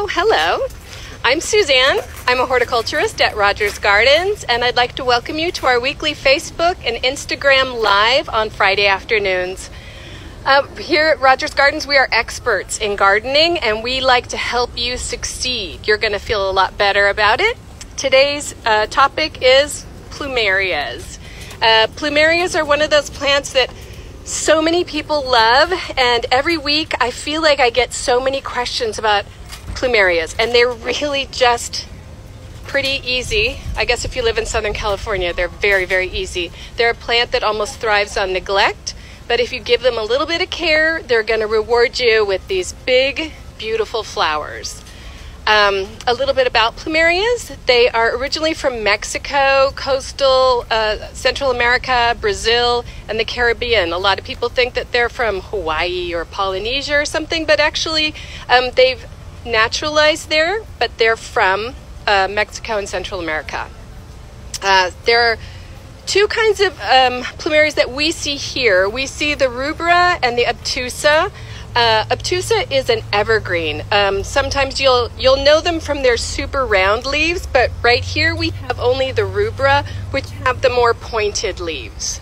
Oh, hello. I'm Suzanne. I'm a horticulturist at Rogers Gardens, and I'd like to welcome you to our weekly Facebook and Instagram Live on Friday afternoons. Uh, here at Rogers Gardens, we are experts in gardening, and we like to help you succeed. You're going to feel a lot better about it. Today's uh, topic is plumerias. Uh, plumerias are one of those plants that so many people love, and every week I feel like I get so many questions about plumerias, and they're really just pretty easy. I guess if you live in Southern California, they're very, very easy. They're a plant that almost thrives on neglect, but if you give them a little bit of care, they're going to reward you with these big, beautiful flowers. Um, a little bit about plumerias. They are originally from Mexico, coastal uh, Central America, Brazil, and the Caribbean. A lot of people think that they're from Hawaii or Polynesia or something, but actually, um, they've naturalized there, but they're from uh, Mexico and Central America. Uh, there are two kinds of um, plumerias that we see here. We see the rubra and the obtusa. Uh, obtusa is an evergreen. Um, sometimes you'll you'll know them from their super round leaves, but right here we have only the rubra, which have the more pointed leaves.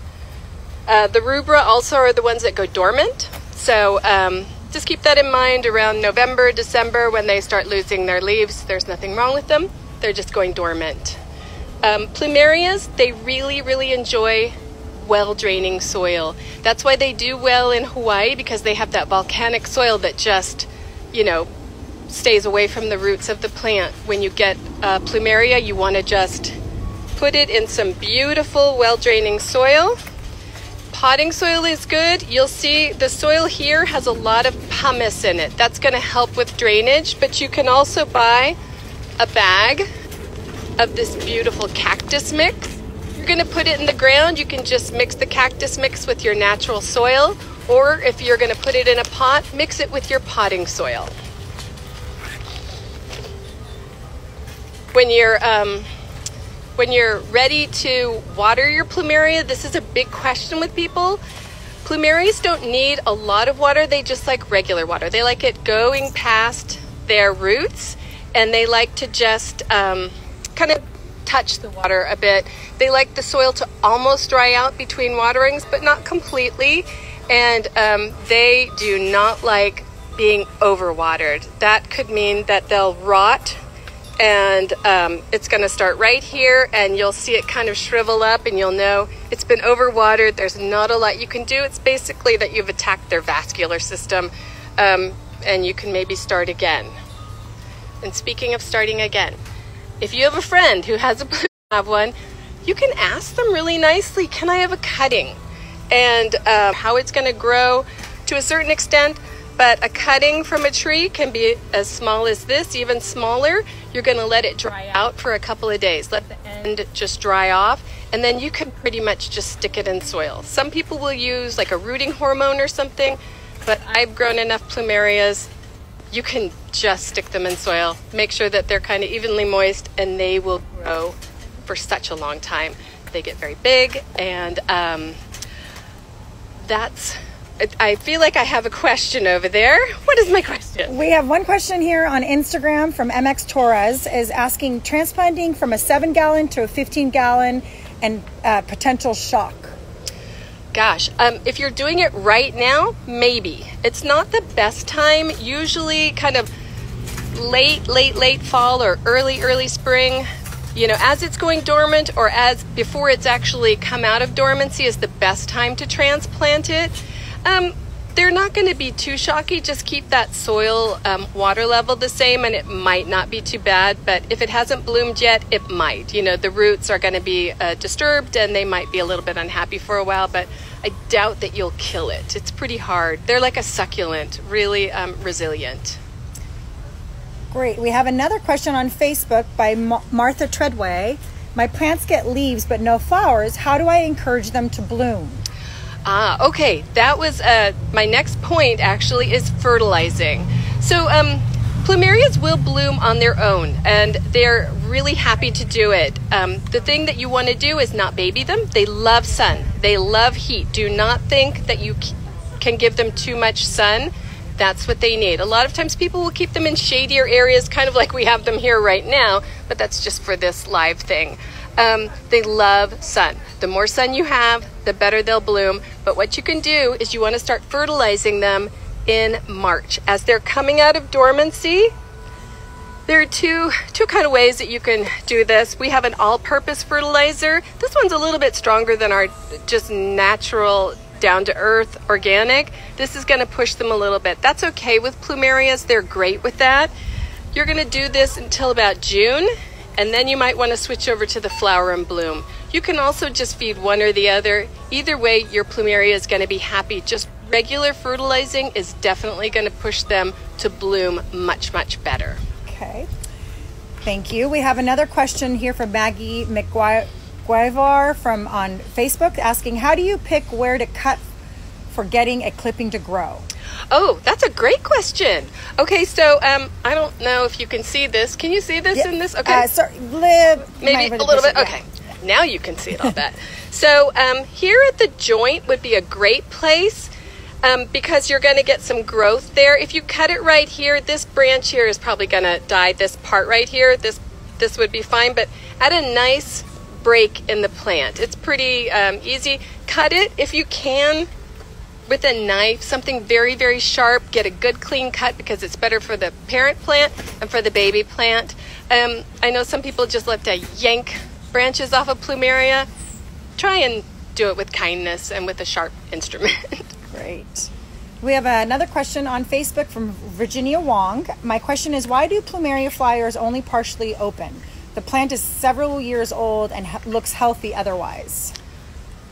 Uh, the rubra also are the ones that go dormant. So um, just keep that in mind around November, December when they start losing their leaves. There's nothing wrong with them. They're just going dormant. Um, plumerias, they really, really enjoy well draining soil. That's why they do well in Hawaii because they have that volcanic soil that just, you know, stays away from the roots of the plant. When you get uh, plumeria, you want to just put it in some beautiful, well draining soil. Potting soil is good. You'll see the soil here has a lot of pumice in it. That's going to help with drainage, but you can also buy a bag of this beautiful cactus mix you're going to put it in the ground, you can just mix the cactus mix with your natural soil, or if you're going to put it in a pot, mix it with your potting soil. When you're um, when you're ready to water your plumeria, this is a big question with people. Plumerias don't need a lot of water, they just like regular water. They like it going past their roots and they like to just um, kind of touch the water a bit. They like the soil to almost dry out between waterings, but not completely. And um, they do not like being overwatered. That could mean that they'll rot and um, it's going to start right here and you'll see it kind of shrivel up and you'll know it's been overwatered there's not a lot you can do it's basically that you've attacked their vascular system um, and you can maybe start again and speaking of starting again if you have a friend who has a have one, you can ask them really nicely, can I have a cutting? And um, how it's going to grow to a certain extent. But a cutting from a tree can be as small as this, even smaller. You're going to let it dry out for a couple of days. Let the end just dry off, and then you can pretty much just stick it in soil. Some people will use like a rooting hormone or something, but I've grown enough plumerias you can just stick them in soil. Make sure that they're kind of evenly moist and they will grow for such a long time. They get very big and um, that's I feel like I have a question over there. What is my question? We have one question here on Instagram from MX Torres is asking transplanting from a seven gallon to a 15 gallon and uh, potential shock gosh, um, if you're doing it right now, maybe. It's not the best time. Usually, kind of late, late, late fall or early, early spring. You know, as it's going dormant or as before it's actually come out of dormancy is the best time to transplant it. Um, they're not going to be too shocky. Just keep that soil um, water level the same, and it might not be too bad. But if it hasn't bloomed yet, it might. You know, the roots are going to be uh, disturbed, and they might be a little bit unhappy for a while. But I doubt that you'll kill it. It's pretty hard. They're like a succulent, really um, resilient. Great. We have another question on Facebook by Martha Treadway. My plants get leaves but no flowers. How do I encourage them to bloom? Ah, okay. That was uh, my next point. Actually, is fertilizing. So, um, plumerias will bloom on their own, and they're really happy to do it. Um, the thing that you want to do is not baby them. They love sun. They love heat. Do not think that you can give them too much sun. That's what they need. A lot of times people will keep them in shadier areas, kind of like we have them here right now, but that's just for this live thing. Um, they love sun. The more sun you have, the better they'll bloom. But what you can do is you want to start fertilizing them in March. As they're coming out of dormancy, there are two two kind of ways that you can do this. We have an all-purpose fertilizer. This one's a little bit stronger than our just natural down to earth organic. This is going to push them a little bit. That's okay with plumerias. They're great with that. You're going to do this until about June and then you might want to switch over to the flower and bloom. You can also just feed one or the other. Either way, your plumeria is going to be happy. Just regular fertilizing is definitely going to push them to bloom much, much better. Okay. Thank you. We have another question here from Maggie McGuivar from on Facebook asking, "How do you pick where to cut for getting a clipping to grow?" Oh, that's a great question. Okay, so um, I don't know if you can see this. Can you see this yeah. in this? Okay, uh, sorry, maybe a little bit. Okay, now you can see it all that. so um, here at the joint would be a great place um, because you're going to get some growth there. If you cut it right here, this branch here is probably going to die. This part right here, this this would be fine, but at a nice break in the plant. It's pretty um, easy. Cut it if you can with a knife, something very, very sharp. Get a good clean cut because it's better for the parent plant and for the baby plant. Um, I know some people just love to yank branches off of plumeria. Try and do it with kindness and with a sharp instrument. Great. We have another question on Facebook from Virginia Wong. My question is why do plumeria flowers only partially open? The plant is several years old and looks healthy otherwise.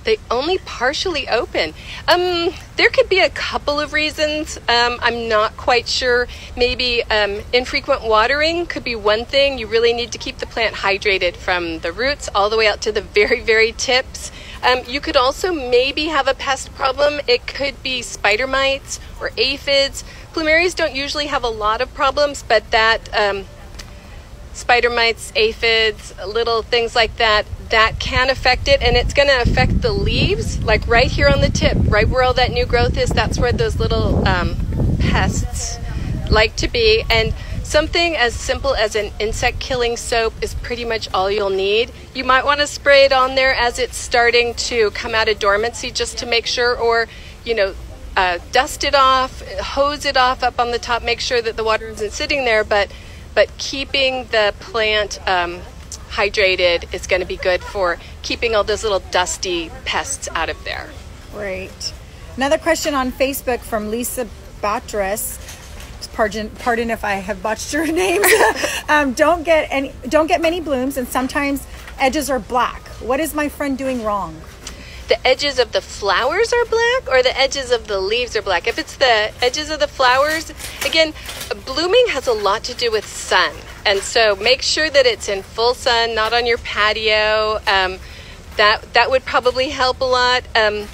They only partially open. Um, there could be a couple of reasons. Um, I'm not quite sure. Maybe um, infrequent watering could be one thing. You really need to keep the plant hydrated from the roots all the way out to the very, very tips. Um, you could also maybe have a pest problem. It could be spider mites or aphids. Plumerias don't usually have a lot of problems, but that um, spider mites, aphids, little things like that, that can affect it and it's going to affect the leaves like right here on the tip right where all that new growth is that's where those little um, pests like to be and something as simple as an insect killing soap is pretty much all you'll need. You might want to spray it on there as it's starting to come out of dormancy just to make sure or you know uh, dust it off hose it off up on the top make sure that the water isn't sitting there but but keeping the plant um, hydrated is going to be good for keeping all those little dusty pests out of there. Great. Another question on Facebook from Lisa Batras. Pardon, pardon if I have botched your name. um, don't get any, don't get many blooms, and sometimes edges are black. What is my friend doing wrong? the edges of the flowers are black or the edges of the leaves are black. If it's the edges of the flowers, again, blooming has a lot to do with sun. And so make sure that it's in full sun, not on your patio. Um, that that would probably help a lot. Um,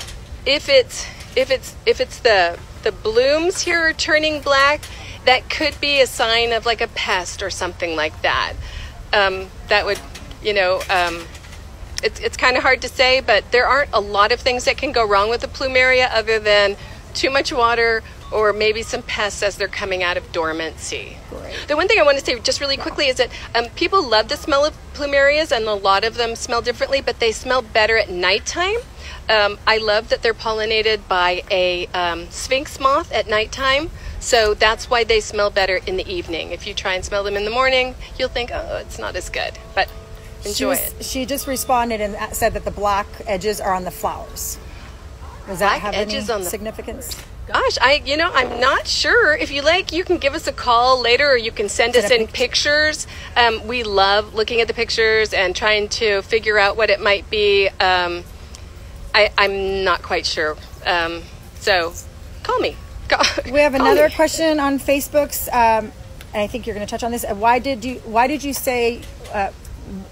if it's if it's if it's the the blooms here are turning black, that could be a sign of like a pest or something like that. Um, that would, you know, um, it's, it's kind of hard to say, but there aren't a lot of things that can go wrong with the plumeria other than too much water or maybe some pests as they're coming out of dormancy. Great. The one thing I want to say just really quickly is that um, people love the smell of plumerias, and a lot of them smell differently, but they smell better at nighttime. Um, I love that they're pollinated by a um, sphinx moth at nighttime. So that's why they smell better in the evening. If you try and smell them in the morning, you'll think, oh, it's not as good. But enjoy she was, it. She just responded and said that the black edges are on the flowers. Does that black have edges any on the significance? Gosh, I you know I'm not sure. If you like, you can give us a call later, or you can send us in pictures. Um, we love looking at the pictures and trying to figure out what it might be. Um, I, am not quite sure. Um, so, call me. we have another me. question on Facebook's, um, and I think you're going to touch on this. Why did you Why did you say uh,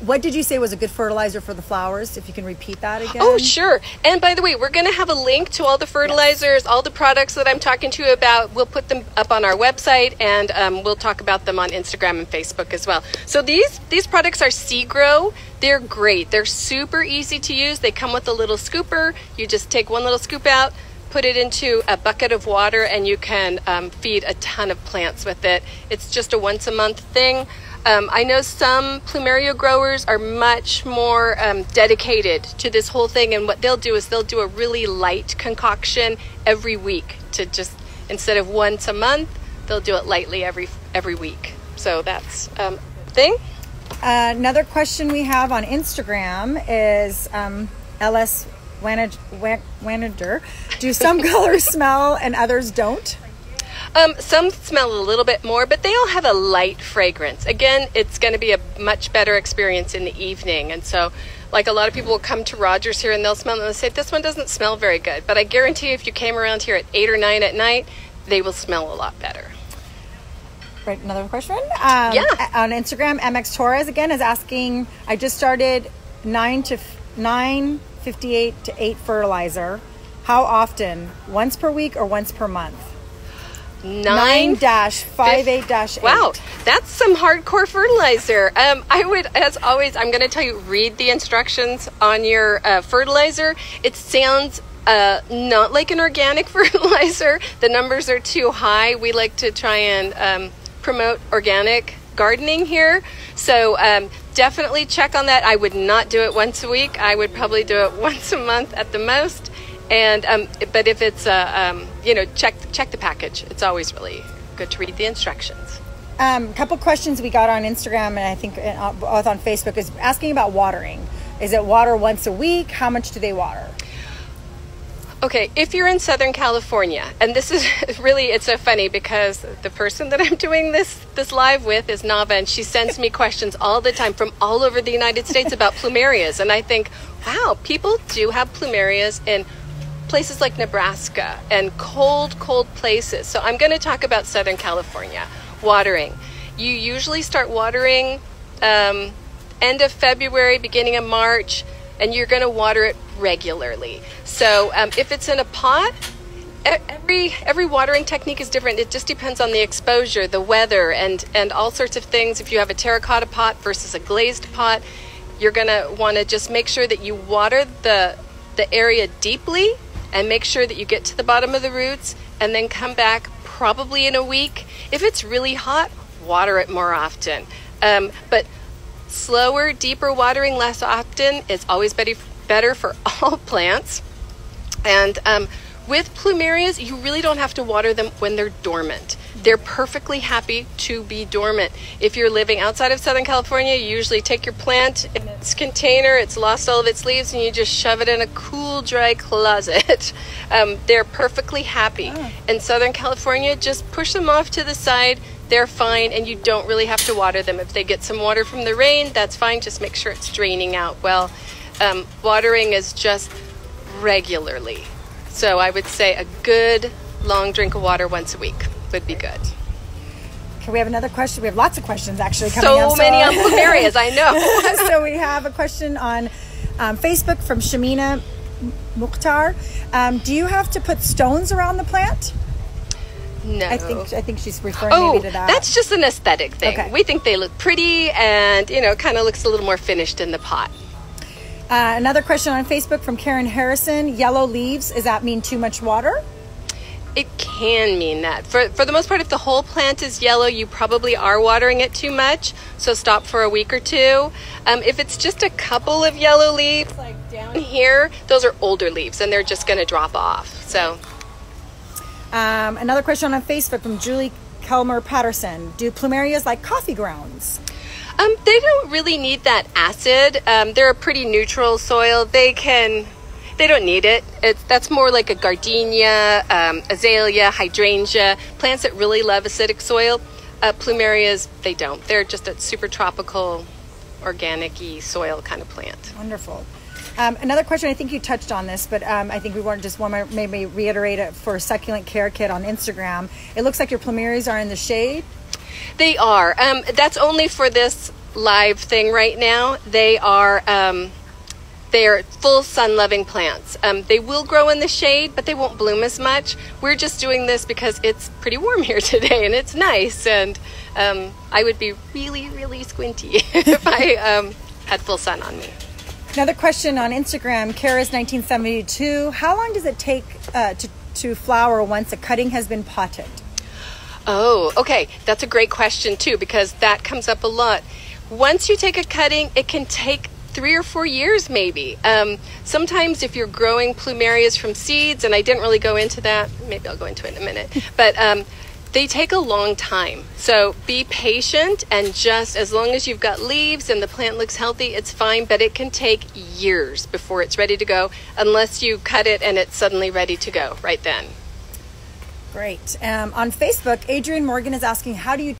what did you say was a good fertilizer for the flowers? If you can repeat that again. Oh, sure. And by the way, we're going to have a link to all the fertilizers, yes. all the products that I'm talking to you about. We'll put them up on our website, and um, we'll talk about them on Instagram and Facebook as well. So these these products are Seagrow. They're great. They're super easy to use. They come with a little scooper. You just take one little scoop out, put it into a bucket of water and you can um, feed a ton of plants with it. It's just a once a month thing. Um, I know some plumeria growers are much more um, dedicated to this whole thing, and what they'll do is they'll do a really light concoction every week to just instead of once a month, they'll do it lightly every every week. So that's um, thing. Uh, another question we have on Instagram is um, LS Wanager. Do some colors smell and others don't? Um, some smell a little bit more, but they all have a light fragrance. Again, it's going to be a much better experience in the evening. And so, like a lot of people will come to Rogers here and they'll smell and they'll say, This one doesn't smell very good. But I guarantee you, if you came around here at 8 or 9 at night, they will smell a lot better. Right, another question. Um, yeah. On Instagram, MX Torres again is asking. I just started nine to nine fifty eight to eight fertilizer. How often? Once per week or once per month? Nine dash five eight dash. Wow, that's some hardcore fertilizer. Um, I would, as always, I'm going to tell you read the instructions on your uh, fertilizer. It sounds uh, not like an organic fertilizer. The numbers are too high. We like to try and um, promote organic gardening here. So um, definitely check on that. I would not do it once a week. I would probably do it once a month at the most. And um, but if it's uh, um, you know check check the package. It's always really good to read the instructions. A um, couple questions we got on Instagram and I think uh, both on Facebook is asking about watering. Is it water once a week? How much do they water? Okay, if you're in Southern California, and this is really it's so funny because the person that I'm doing this this live with is Nava, and she sends me questions all the time from all over the United States about plumerias, and I think, wow, people do have plumerias in places like Nebraska and cold, cold places. So I'm going to talk about Southern California watering. You usually start watering um, end of February, beginning of March, and you're going to water it regularly. So um, if it's in a pot, every every watering technique is different. It just depends on the exposure, the weather, and and all sorts of things. If you have a terracotta pot versus a glazed pot, you're going to want to just make sure that you water the the area deeply and make sure that you get to the bottom of the roots and then come back probably in a week. If it's really hot, water it more often. Um, but slower, deeper watering less often is always better for all plants. And um, with plumerias, you really don't have to water them when they're dormant. They're perfectly happy to be dormant. If you're living outside of Southern California, you usually take your plant in its container, it's lost all of its leaves, and you just shove it in a cool, dry closet. Um, they're perfectly happy. Oh. In Southern California, just push them off to the side. They're fine, and you don't really have to water them. If they get some water from the rain, that's fine. Just make sure it's draining out well. Um, watering is just regularly. So I would say a good long drink of water once a week would be good. Okay, we have another question. We have lots of questions actually coming so up. So many on areas, I know. so we have a question on um, Facebook from Shamina Mukhtar. Um, do you have to put stones around the plant? No. I think I think she's referring oh, maybe to that. That's just an aesthetic thing. Okay. We think they look pretty and you know, kind of looks a little more finished in the pot. Uh, another question on Facebook from Karen Harrison. Yellow leaves, does that mean too much water? It can mean that. For, for the most part, if the whole plant is yellow, you probably are watering it too much. So stop for a week or two. Um, if it's just a couple of yellow leaves, like down here, those are older leaves and they're just going to drop off. So. Um, another question on Facebook from Julie Kelmer Patterson. Do plumerias like coffee grounds? Um, they don't really need that acid. Um, they're a pretty neutral soil. They can they don't need it. It's, that's more like a gardenia, um, azalea, hydrangea, plants that really love acidic soil. Uh, plumerias, they don't. They're just a super tropical, organic soil kind of plant. Wonderful. Um, another question, I think you touched on this, but um, I think we want to just want to maybe reiterate it for Succulent Care Kit on Instagram. It looks like your plumerias are in the shade. They are. Um, that's only for this live thing right now. They are um, they are full sun loving plants. Um, they will grow in the shade, but they won't bloom as much. We're just doing this because it's pretty warm here today and it's nice. And um, I would be really, really squinty if I um, had full sun on me. Another question on Instagram, Kara's1972. How long does it take uh, to to flower once a cutting has been potted? Oh, okay. That's a great question too because that comes up a lot. Once you take a cutting, it can take three or four years maybe. Um, sometimes if you're growing plumerias from seeds, and I didn't really go into that, maybe I'll go into it in a minute, but um, they take a long time. So be patient and just as long as you've got leaves and the plant looks healthy, it's fine, but it can take years before it's ready to go unless you cut it and it's suddenly ready to go right then. Great. Um, on Facebook, Adrian Morgan is asking, how do you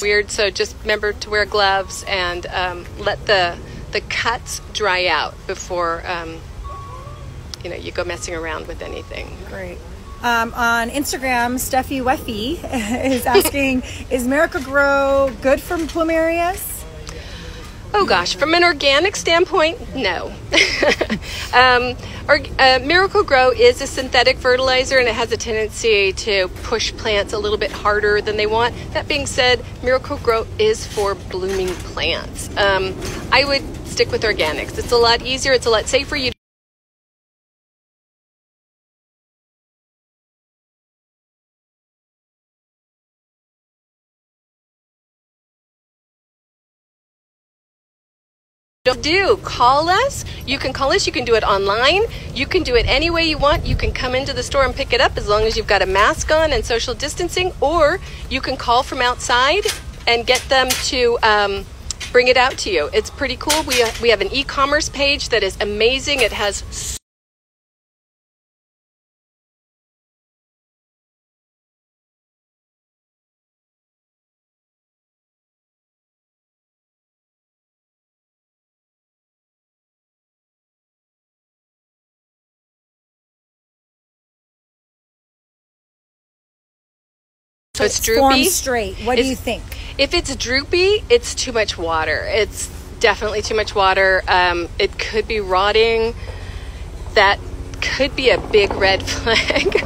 weird so just remember to wear gloves and um, let the the cuts dry out before um, you know you go messing around with anything Great. Um, on Instagram, Steffi Weffy is asking, is Miracle-Gro good for plumerias? Oh gosh, from an organic standpoint, no. um, or, uh, Miracle-Gro is a synthetic fertilizer and it has a tendency to push plants a little bit harder than they want. That being said, Miracle-Gro is for blooming plants. Um, I would stick with organics. It's a lot easier, it's a lot safer. You do. Call us. You can call us. You can do it online. You can do it any way you want. You can come into the store and pick it up as long as you've got a mask on and social distancing or you can call from outside and get them to um, bring it out to you. It's pretty cool. We, we have an e-commerce page that is amazing. It has So it's droopy. Straight. What do you think? If it's droopy, it's too much water. It's definitely too much water. Um, it could be rotting. That could be a big red flag.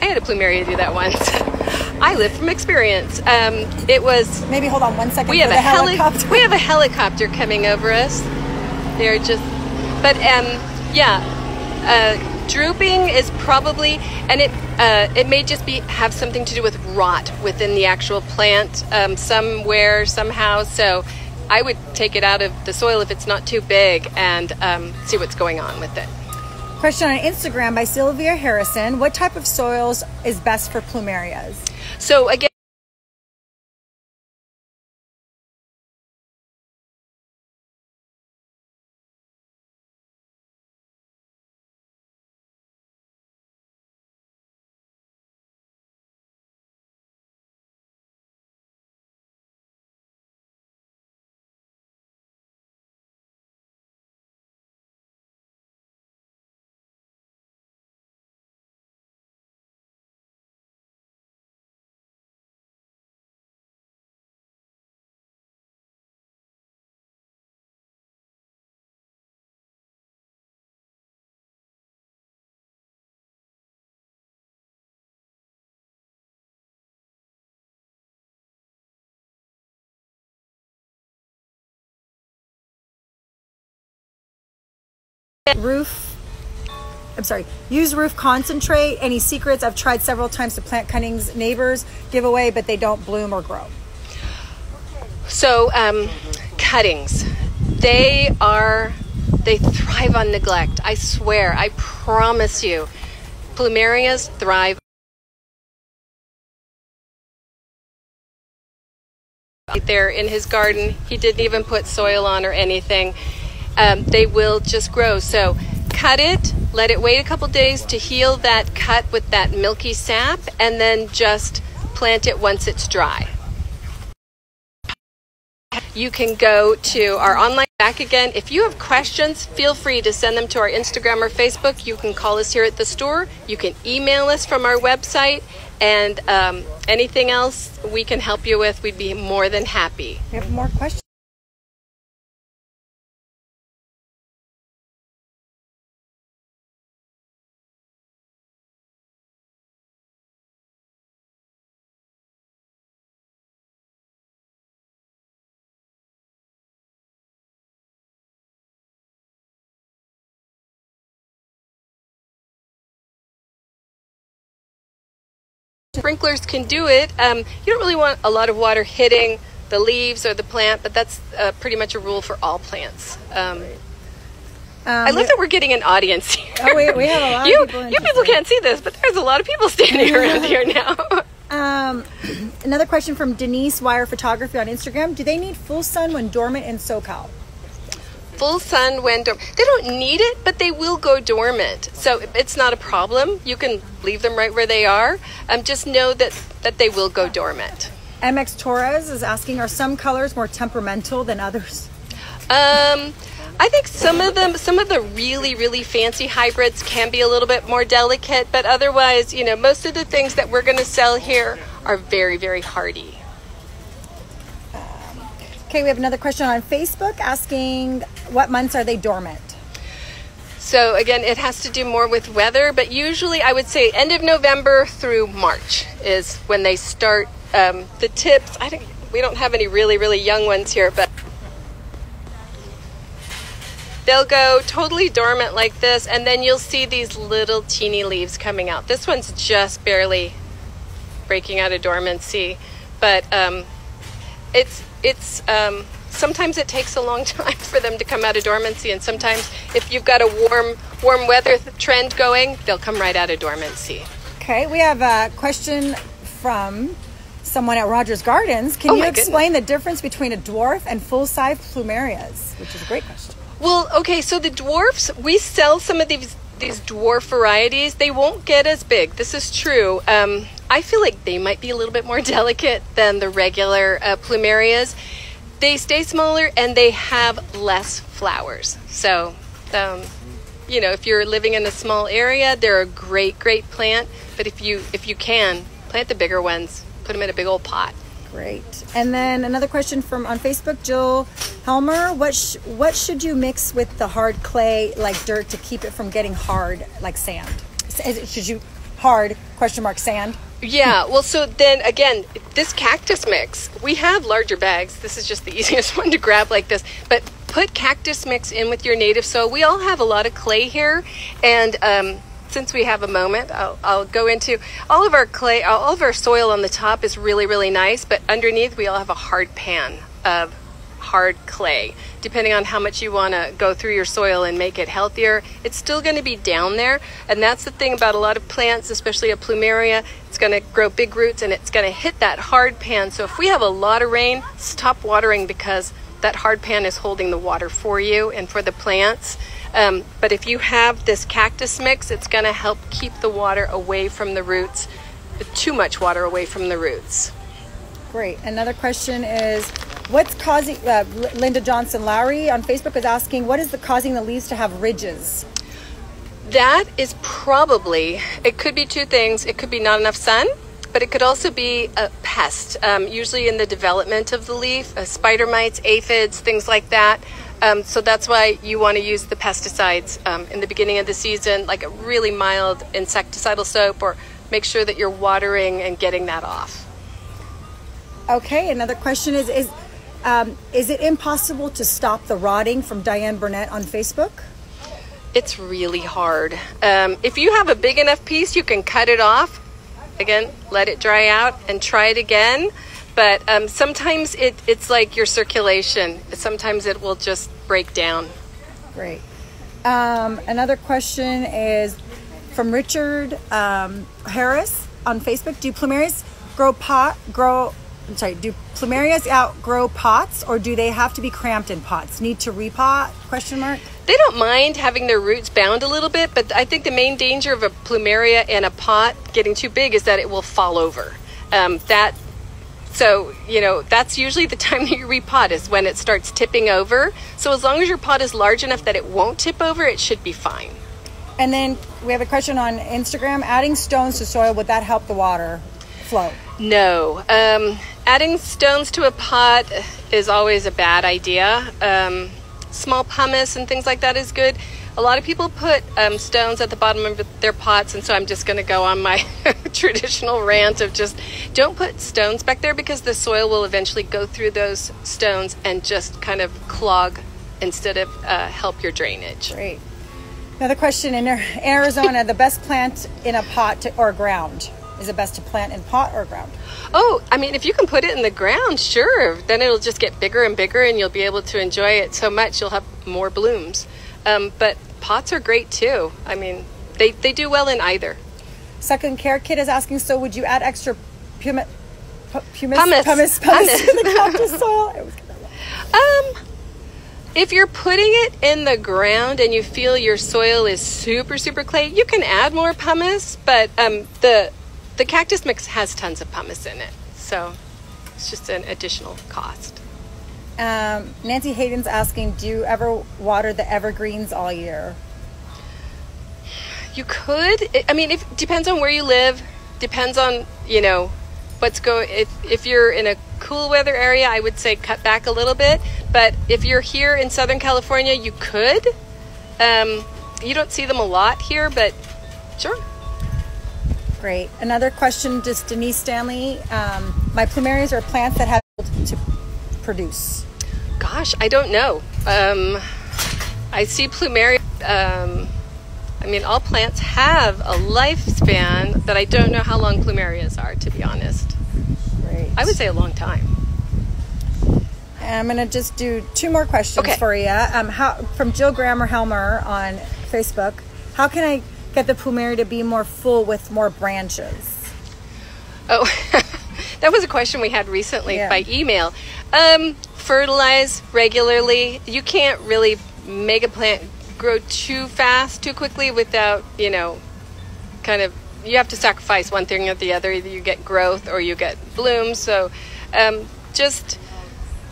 I had a plumeria do that once. I live from experience. Um, it was Maybe hold on one second we have a heli- helicopter. we have a helicopter coming over us. They're just, but um, yeah, uh, drooping is probably, and it uh, it may just be have something to do with rot within the actual plant um, somewhere somehow. So I would take it out of the soil if it's not too big and um, see what's going on with it. Question on Instagram by Sylvia Harrison. What type of soils is best for plumerias? So again. Roof. I'm sorry. Use roof concentrate. Any secrets? I've tried several times to plant cuttings neighbors give away, but they don't bloom or grow. So, um, cuttings, they are, they thrive on neglect. I swear, I promise you. Plumerias thrive. There in his garden, he didn't even put soil on or anything. Um, they will just grow. So, cut it, let it wait a couple days to heal that cut with that milky sap, and then just plant it once it's dry. You can go to our online back again. If you have questions, feel free to send them to our Instagram or Facebook. You can call us here at the store. You can email us from our website. And um, anything else we can help you with, we'd be more than happy. We have more questions. Sprinklers can do it. Um, you don't really want a lot of water hitting the leaves or the plant, but that's uh, pretty much a rule for all plants. Um, I love that we're getting an audience here. Oh, we, we have a lot you, of people you people can't see this, but there's a lot of people standing around here now. Um, another question from Denise Wire Photography on Instagram. Do they need full sun when dormant in SoCal? Full sun when dormant. They don't need it, but they will go dormant. So it's not a problem. You can leave them right where they are. Um, just know that, that they will go dormant. MX Torres is asking, are some colors more temperamental than others? Um, I think some of them, some of the really, really fancy hybrids can be a little bit more delicate, but otherwise, you know, most of the things that we're going to sell here are very, very hardy. Okay, we have another question on Facebook asking, what months are they dormant? So again, it has to do more with weather, but usually I would say end of November through March is when they start. Um, the tips, I don't, we don't have any really, really young ones here, but they'll go totally dormant like this, and then you'll see these little teeny leaves coming out. This one's just barely breaking out of dormancy, but um, it's it's um, sometimes it takes a long time for them to come out of dormancy, and sometimes if you've got a warm warm weather trend going, they'll come right out of dormancy. Okay, we have a question from someone at Rogers Gardens. Can Oh you explain the difference between a dwarf and full-size plumerias? Which is a great question. Well, okay, so the dwarfs, we sell some of these these dwarf varieties. They won't get as big. This is true. Um, I feel like they might be a little bit more delicate than the regular uh, plumerias. They stay smaller and they have less flowers. So, um, you know, if you're living in a small area, they're a great, great plant. But if you if you can plant the bigger ones, put them in a big old pot. Great. And then another question from on Facebook, Jill Helmer. What sh- what should you mix with the hard clay like dirt to keep it from getting hard like sand? Should you hard question mark sand? Yeah, well, so then again, this cactus mix, we have larger bags. This is just the easiest one to grab like this. But put cactus mix in with your native soil. We all have a lot of clay here, and um, since we have a moment, I'll, I'll go into all of our clay, all of our soil on the top is really, really nice, but underneath we all have a hard pan of hard clay. Depending on how much you want to go through your soil and make it healthier, it's still going to be down there. And that's the thing about a lot of plants, especially a plumeria. It's going to grow big roots and it's going to hit that hard pan. So if we have a lot of rain, stop watering because that hard pan is holding the water for you and for the plants. Um, but if you have this cactus mix, it's going to help keep the water away from the roots, too much water away from the roots. Great. Another question is, what's causing? Uh, Linda Johnson Lowry on Facebook is asking, what is the causing the leaves to have ridges? That is probably, it could be two things. It could be not enough sun, but it could also be a pest, um, usually in the development of the leaf, uh, spider mites, aphids, things like that. Um, so that's why you want to use the pesticides um, in the beginning of the season, like a really mild insecticidal soap, or make sure that you're watering and getting that off. Okay. Another question is, is um, is it impossible to stop the rotting from Diane Burnett on Facebook? It's really hard. Um, if you have a big enough piece, you can cut it off. Again, let it dry out and try it again. But um, sometimes it, it's like your circulation. Sometimes it will just break down. Great. Um, another question is from Richard um, Harris on Facebook. Do plumerias grow pot grow? I'm sorry. Do plumerias outgrow pots, or do they have to be cramped in pots? Need to repot? Question mark. They don't mind having their roots bound a little bit, but I think the main danger of a plumeria in a pot getting too big is that it will fall over. Um, that so you know that's usually the time that you repot is when it starts tipping over. So as long as your pot is large enough that it won't tip over, it should be fine. And then we have a question on Instagram. Adding stones to soil would that help the water flow? No. Um, adding stones to a pot is always a bad idea. Um, small pumice and things like that is good. A lot of people put um, stones at the bottom of their pots, and so I'm just going to go on my traditional rant of just don't put stones back there because the soil will eventually go through those stones and just kind of clog instead of uh, help your drainage. Great. Another question in Arizona: the best plant in a pot to, or ground? Is it best to plant in pot or ground? Oh, I mean, if you can put it in the ground, sure. Then it'll just get bigger and bigger, and you'll be able to enjoy it so much you'll have more blooms. Um, but pots are great too. I mean, they, they do well in either. Succulent Care Kit is asking, so would you add extra pumice, pumice, Pumice. pumice, pumice in the cactus soil? Um, if you're putting it in the ground and you feel your soil is super super clay, you can add more pumice, but um, the the cactus mix has tons of pumice in it, so it's just an additional cost. Um, Nancy Hayden's asking, do you ever water the evergreens all year? You could. I- mean, it depends on where you live. Depends on you know what's go. If if you're in a cool weather area, I would say cut back a little bit. But if you're here in Southern California, you could. Um, you don't see them a lot here, but sure. Great. Another question, just Denise Stanley. Um, my plumerias are plants that have to produce. Gosh, I don't know. Um, I see plumeria. Um, I mean, all plants have a lifespan, but I don't know how long plumerias are, to be honest. Great. I would say a long time. I'm going to just do two more questions Okay. for you. Um, how, from Jill Grammer Helmer on Facebook. How can I get the plumeria to be more full with more branches? Oh, that was a question we had recently Yeah. by email. Um, fertilize regularly. You can't really make a plant grow too fast, too quickly without, you know, kind of, you have to sacrifice one thing or the other. Either you get growth or you get bloom. So um, just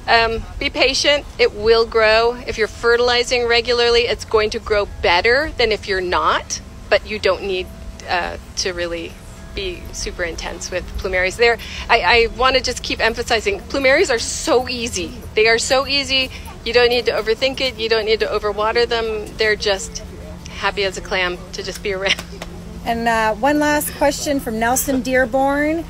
um, be patient. It will grow. If you're fertilizing regularly, it's going to grow better than if you're not, but you don't need uh, to really be super intense with plumeries. There, I, I want to just keep emphasizing plumeries are so easy. They are so easy. You don't need to overthink it. You don't need to overwater them. They're just happy as a clam to just be around. And uh, one last question from Nelson Dearborn.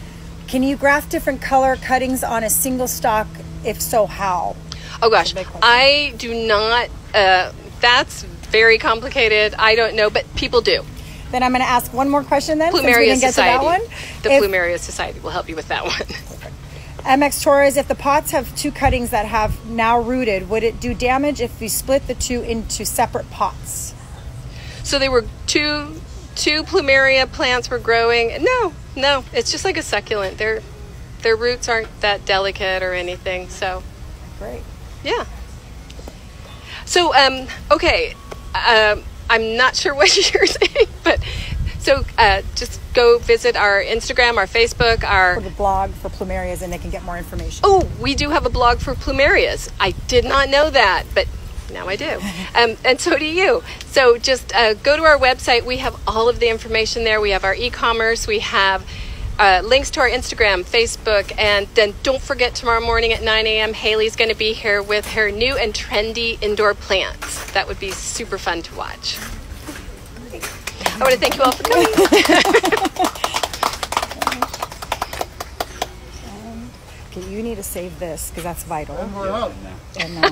Can you graft different color cuttings on a single stalk? If so, how? Oh gosh. I do not. Uh, that's very complicated. I don't know, but people do. Then I'm going to ask one more question then. Plumeria Society. to that one. The If- Plumeria Society will help you with that one. MX Torres, if the pots have two cuttings that have now rooted, would it do damage if we split the two into separate pots? so they were two two plumeria plants were growing. No, no, it's just like a succulent. Their their roots aren't that delicate or anything. So Great. yeah. So um, okay, um, I'm not sure what you're saying, but so uh, just go visit our Instagram, our Facebook, our the blog for plumerias, and they can get more information. Oh, we do have a blog for plumerias. I did not know that, but now I do. Um, and so do you. So just uh, go to our website. We have all of the information there. We have our e commerce, we have uh, links to our Instagram, Facebook, and then don't forget tomorrow morning at 9 a.m. Haley's going to be here with her new and trendy indoor plants. That would be super fun to watch. I want to thank you all for coming. Okay, you need to save this because that's vital. We're up. And, uh,